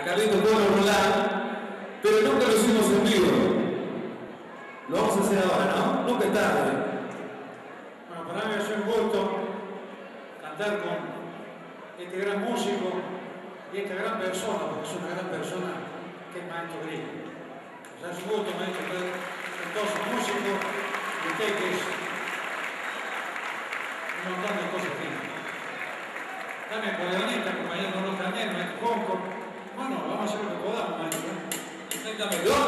a Carlito Toro Roland, pero nunca lo hicimos en vivo. Lo vamos a hacer ahora, ¿no? Nunca es tarde. Bueno, para mí es un gusto cantar con este gran músico y esta gran persona, porque es una gran persona que es Maestro Grillo. O sea, es un gusto, Maestro, todos sus músicos y usted que es un montón de cosas lindas. Dame compañero, no lo también, Maestro Conco. Bueno, vamos